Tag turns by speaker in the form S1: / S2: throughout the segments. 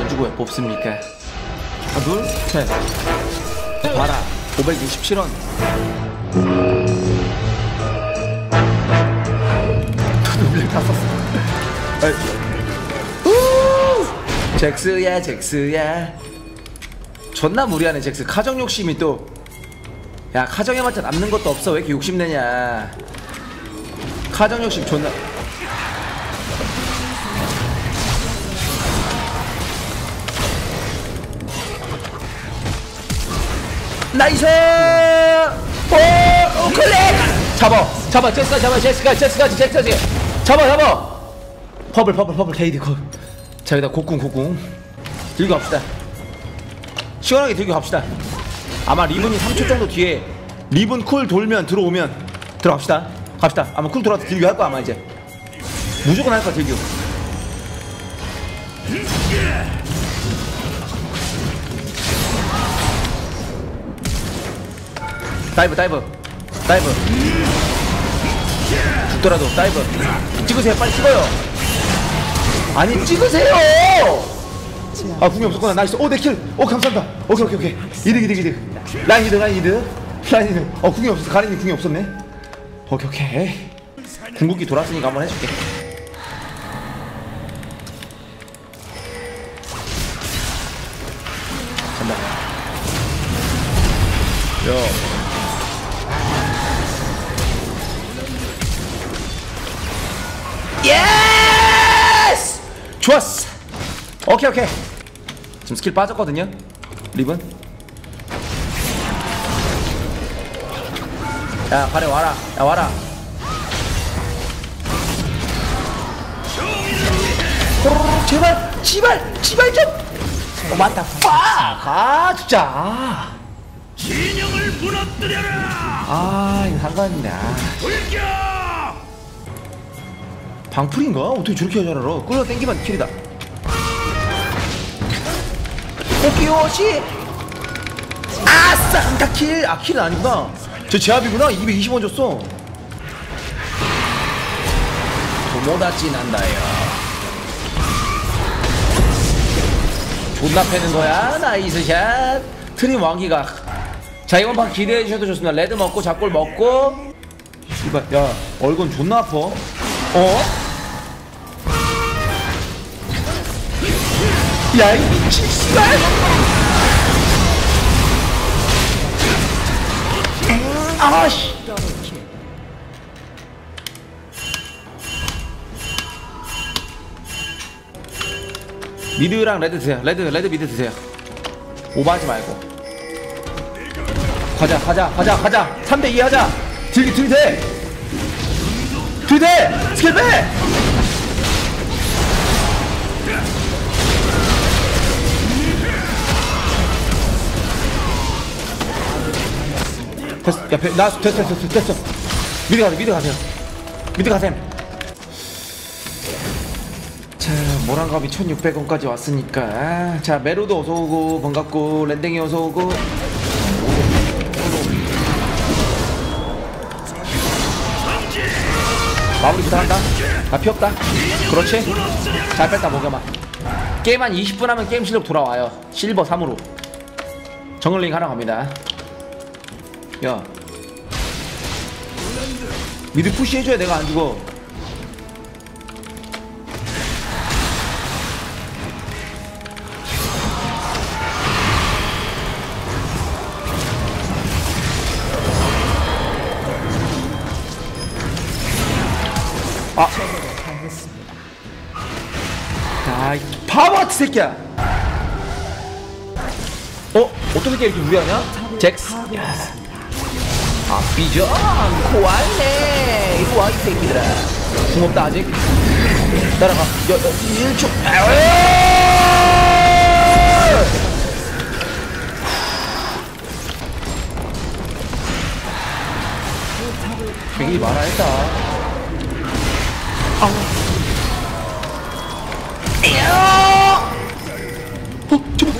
S1: 던지고 뽑습니까? 하나, 둘, 셋. 봐라. 567원. 두블 다 썼어. 잭스야, 잭스야. 존나 무리하네, 잭스. 카정 욕심이 또. 야, 카정해봤자 남는 것도 없어. 왜 이렇게 욕심내냐. 카정 욕심 존나. 나이스! 오, 오 클릭! 잡아, 잡아, 제스카, 잡아, 제스카, 제스카, 제스카. 잡아, 잡아. 퍼블, 퍼블, 퍼블, 케이드 컷. 자, 여기다 곡궁, 곡궁. 들고 갑시다. 시원하게 들고 갑시다. 아마 리븐이 3초 정도 뒤에 리븐 쿨 돌면 들어오면 들어갑시다. 갑시다. 아마 쿨 돌아서 들고 할 거야 아마 이제. 무조건 할 거야 들고. dive dive. dive. 죽더라도 dive. 찍으세요 빨리 찍어요. 아니 찍으세요! 아 궁이 없었구나. nice. 오 내 kill. 오 감사합니다. 오케이 오케이 오케이. 이득 이득 이득. 라인 이득 라인 이득. 라인 이득. 어 궁이 없었어. 가렌이 궁이 없었네. 오케이 오케이. 궁극기 돌았으니까 한번 해줄게. 간다. 야 예스! 좋았어. 오케이 오케이. 지금 스킬 빠졌거든요. 리븐. 야, 가래 와라. 야, 와라. 호로록, 제발, 제발, 제발 좀. 어, 맞다. 빡! 아, 진짜. 아,
S2: 진영을 무너뜨려라!
S1: 아 이거. 아.
S2: 불격!
S1: 방풀인가? 어떻게 저렇게 잘 알아? 끌어 당기면 킬이다. 오키오시! 아싸! 한타 킬! 아, 킬은 아니구나. 저 제압이구나. 220원 줬어. 도모다치 난다요. 존나 패는 거야. 나이스 샷. 트림 왕기가. 자, 이번 판 기대해 주셔도 좋습니다. 레드 먹고, 잡골 먹고. 이봐, 야, 얼굴 존나 아파. 어? 야, 이 미친 씨발! 아씨! mid랑 red 드세요. red, red mid 드세요. 오버하지 말고. 가자, 가자, 가자, 가자. 3대2 하자. 들기, 들이대! 들이대! 스킬 빼! 됐어. 야, 배, 나, 됐어, 됐어, 됐어. 미드 가세요, 미드 가세요. 미드 가셈. 자, 모란갑이 1600원까지 왔으니까. 자, 메로도 어서오고, 반갑고, 랜댕이 어서오고. 마무리 부탁한다. 나 피었다. 그렇지. 잘 뺐다, 목여만. 게임 한 20분 하면 게임 실력 돌아와요. 실버 3으로. 정글링 하러 갑니다. 야 미드 푸시 해줘야 내가 안 죽어 아, 이 바보 같은 새끼야. 어? 어떤 새끼가 이렇게 무리하냐? 잭스. 아, 삐져 않고 왔네. 이리 와, 이 새끼들아. 궁 없다, 아직. 따라가. 여, 여, 1초. 되게 어, 저거.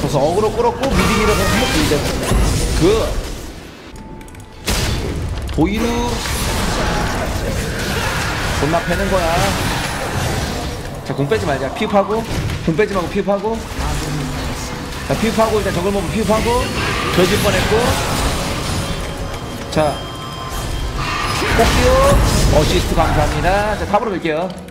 S1: 저서 어그로 끌었고 미딩이라고 해서 이제 그 보이루. 존나 패는 거야. 자공 빼지 말자. 피업하고. 공 빼지 말고 피업하고. 자 피업하고 일단 저걸 보면 피업하고. 저질 뻔했고. 자 뽑기요 어시스트 감사합니다. 자 탑으로 갈게요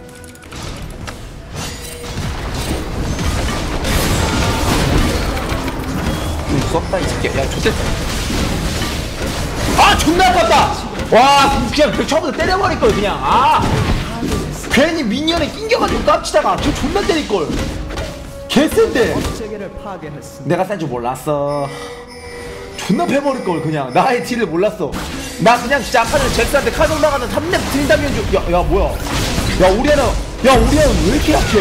S1: 무섭다 이 새끼 야. 좋댔다 아 존나 아팠다! 와 그냥 그 처음부터 때려버릴 걸 그냥. 아! 괜히 민년에 낑겨가지고 깝치다가 저 존나 때릴 걸. 개센데.
S3: 세계를 파괴했습니다.
S1: 내가 싼줄 몰랐어. 존나 패버릴 걸 그냥. 나의 딜을 몰랐어. 나 그냥 진짜 아까 전에 잭스한테 카드 올라가는 3렙 트린다면 줄 야, 야 뭐야? 야 우리 애는 야 우리 애는 왜 이렇게 약해?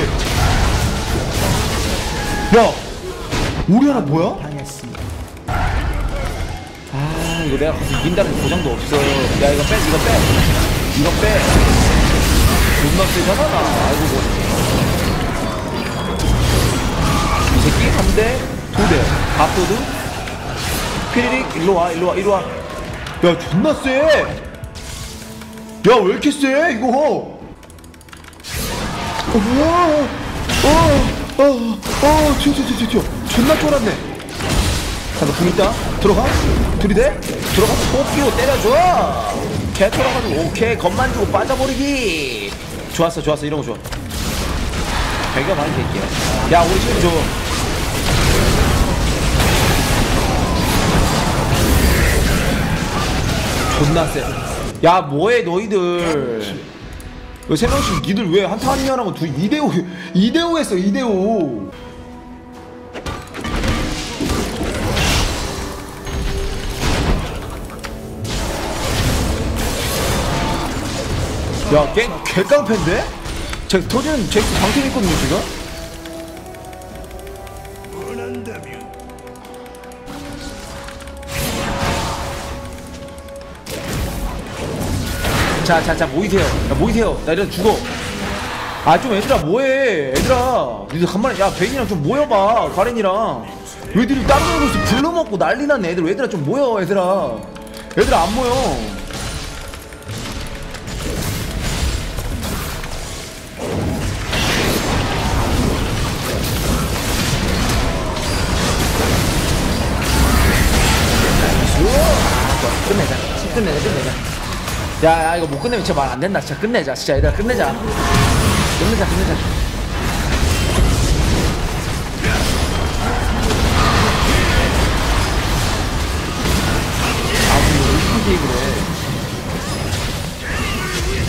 S1: 야 우리 애는 뭐야? 이거 내가 가서 이긴다는 보장도 없어 야 이거 빼 이거 빼 이거 빼 존나 세잖아 나 알고 보니 이 새끼 3대 2대 밥도둑 피리릭 일로 와 일로 와 일로 와 야 존나 세 야 왜 이렇게 세 이거 어어어어 어 튀어 튀어 튀어 튀어 존나 쫄았네 자너 궁 있다 들어가? 들이대? 들어가? 뽑기로 때려줘! 개 돌아가지고 오케이 겁만 주고 빠져버리기! 좋았어 좋았어. 이런 거 좋아. 배가 많이 될게요. 야 우리 지금 저 존나 쎄야 뭐해 너희들. 왜 세 명씩 니들 왜 한타 둘 2대5 2대5 했어 2대5 야, 개, 개깡패인데? 제 터지는 제 방패 있거든요, 지금? 자, 자, 자, 모이세요. 야, 모이세요. 나 이러다 죽어. 아, 좀 얘들아, 뭐해. 얘들아. 니들 간만에, 야, 베인이랑 좀 모여봐. 가렌이랑. 왜들이 다른 애들서 불러먹고 난리 났네, 애들. 얘들아, 좀 모여, 얘들아. 얘들아, 안 모여. 좋아. 끝내자. 끝내자, 끝내자. 야, 야, 이거 못 끝내면 진짜 말 안 된다. 진짜 끝내자. 진짜 얘들아, 끝내자. 끝내자, 끝내자. 아니, 그래?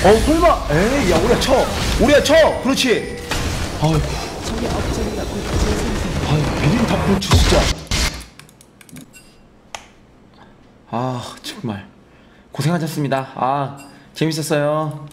S1: 어, 설마. 에이, 야, 우리가 쳐. 우리가 쳐. 그렇지. 아이고. 아유, 미린 다 그렇지, 진짜. 아, 정말. 고생하셨습니다. 아, 재밌었어요.